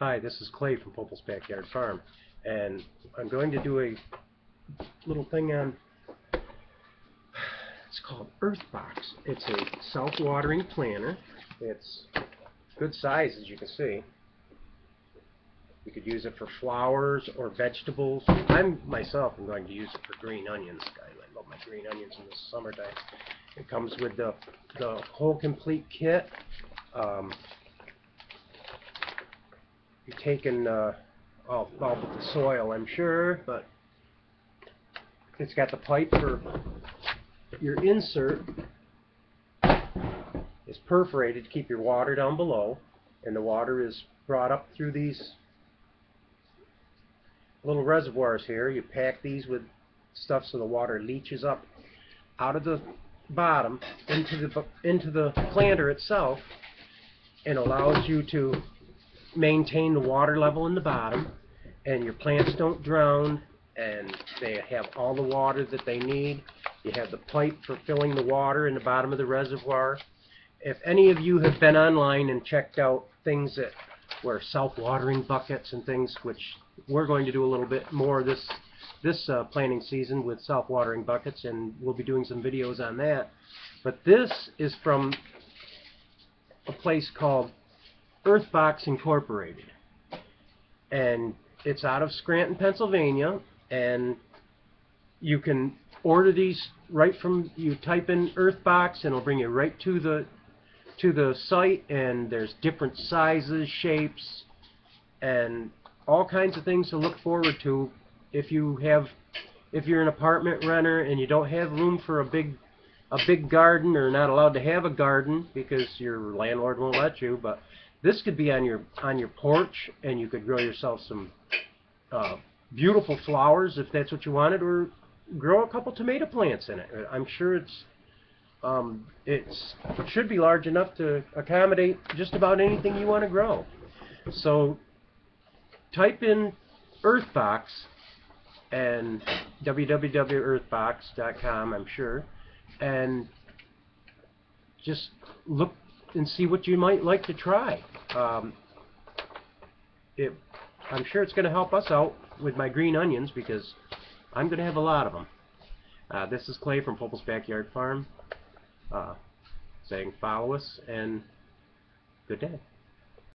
Hi, this is Clay from Pople's Backyard Farm, and I'm going to do a little thing on, it's called Earthbox. It's a self-watering planter. It's good size, as you can see. You could use it for flowers or vegetables. I'm, myself, am going to use it for green onions. I love my green onions in the summertime. It comes with the, the whole complete kit. Um, you're taking uh, all, all but the soil, I'm sure, but it's got the pipe for your insert. It's perforated to keep your water down below, and the water is brought up through these little reservoirs here. You pack these with stuff so the water leaches up out of the bottom into the into the planter itself and allows you to maintain the water level in the bottom and your plants don't drown and they have all the water that they need. You have the pipe for filling the water in the bottom of the reservoir. If any of you have been online and checked out things that were self-watering buckets and things, which we're going to do a little bit more this this uh, planting season with self-watering buckets, and we'll be doing some videos on that. But this is from a place called Earthbox Incorporated, and it's out of Scranton, Pennsylvania, and you can order these right from you type in Earthbox, and it'll bring you right to the to the site, and there's different sizes, shapes, and all kinds of things to look forward to. If you have if you're an apartment renter and you don't have room for a big a big garden or not allowed to have a garden because your landlord won't let you but this could be on your on your porch and you could grow yourself some uh, beautiful flowers if that's what you wanted or grow a couple tomato plants in it. I'm sure it's um, it's it should be large enough to accommodate just about anything you want to grow. So type in Earthbox and www.earthbox.com, I'm sure, and just look and see what you might like to try. Um, it, I'm sure it's going to help us out with my green onions because I'm going to have a lot of them. Uh, this is Clay from Pople's Backyard Farm, uh, saying follow us and good day.